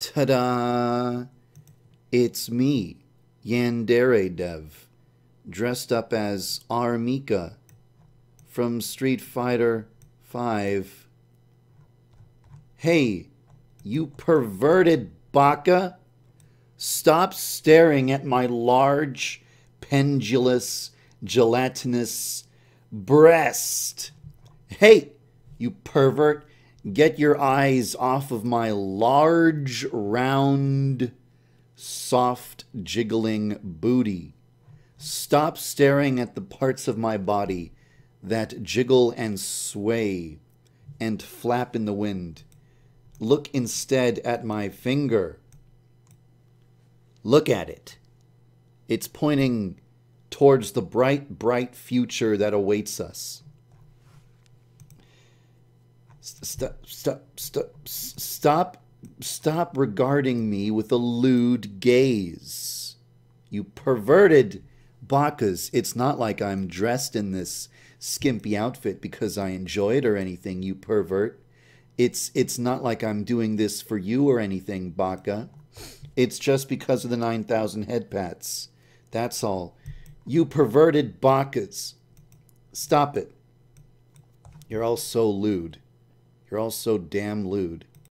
Ta-da! It's me, Yandere Dev, dressed up as R. Mika from Street Fighter V. Hey, you perverted baka! Stop staring at my large, pendulous, gelatinous breast. Hey, you pervert, get your eyes off of my large, round, soft, jiggling booty. Stop staring at the parts of my body that jiggle and sway and flap in the wind. Look instead at my finger. Look at it. It's pointing towards the bright, bright future that awaits us. Stop, stop, stop, stop, stop regarding me with a lewd gaze. You perverted bakas. It's not like I'm dressed in this skimpy outfit because I enjoy it or anything, you pervert. It's it's not like I'm doing this for you or anything, Baka. It's just because of the 9,000 head pats. That's all. You perverted Bakas. Stop it. You're all so lewd. You're all so damn lewd.